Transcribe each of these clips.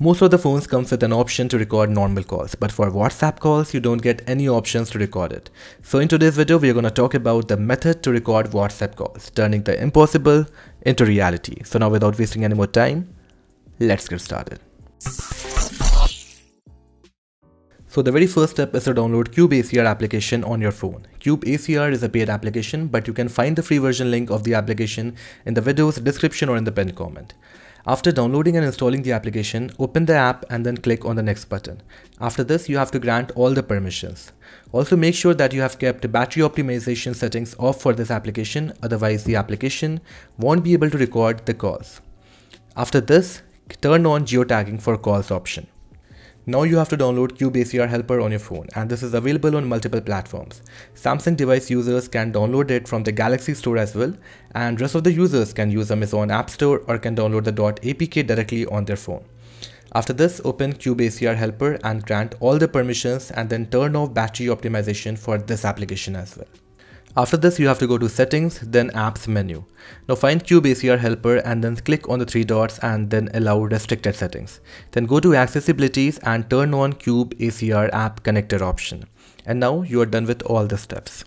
Most of the phones comes with an option to record normal calls, but for WhatsApp calls, you don't get any options to record it. So in today's video, we are going to talk about the method to record WhatsApp calls, turning the impossible into reality. So now without wasting any more time, let's get started. So the very first step is to download Cube ACR application on your phone. Cube ACR is a paid application, but you can find the free version link of the application in the video's description or in the pinned comment. After downloading and installing the application, open the app and then click on the next button. After this, you have to grant all the permissions. Also make sure that you have kept battery optimization settings off for this application, otherwise the application won't be able to record the calls. After this, turn on geotagging for calls option. Now you have to download Cube Helper on your phone and this is available on multiple platforms. Samsung device users can download it from the Galaxy Store as well and rest of the users can use Amazon App Store or can download the .apk directly on their phone. After this, open Cube Helper and grant all the permissions and then turn off battery optimization for this application as well. After this, you have to go to settings, then apps menu. Now find Cube ACR helper and then click on the three dots and then allow restricted settings. Then go to accessibilities and turn on Cube ACR app connector option. And now you are done with all the steps.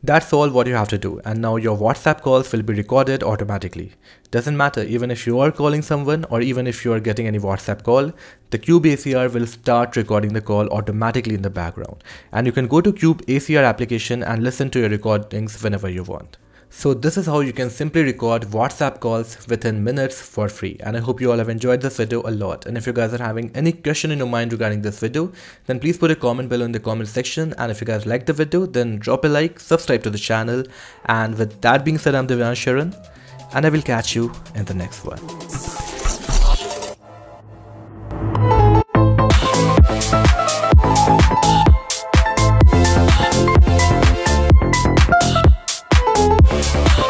That's all what you have to do and now your WhatsApp calls will be recorded automatically. Doesn't matter even if you are calling someone or even if you are getting any WhatsApp call, the Cube ACR will start recording the call automatically in the background. And you can go to Cube ACR application and listen to your recordings whenever you want. So this is how you can simply record WhatsApp calls within minutes for free. And I hope you all have enjoyed this video a lot. And if you guys are having any question in your mind regarding this video then please put a comment below in the comment section. And if you guys like the video then drop a like, subscribe to the channel. And with that being said I'm Divyansh Arun and I will catch you in the next one. Oh.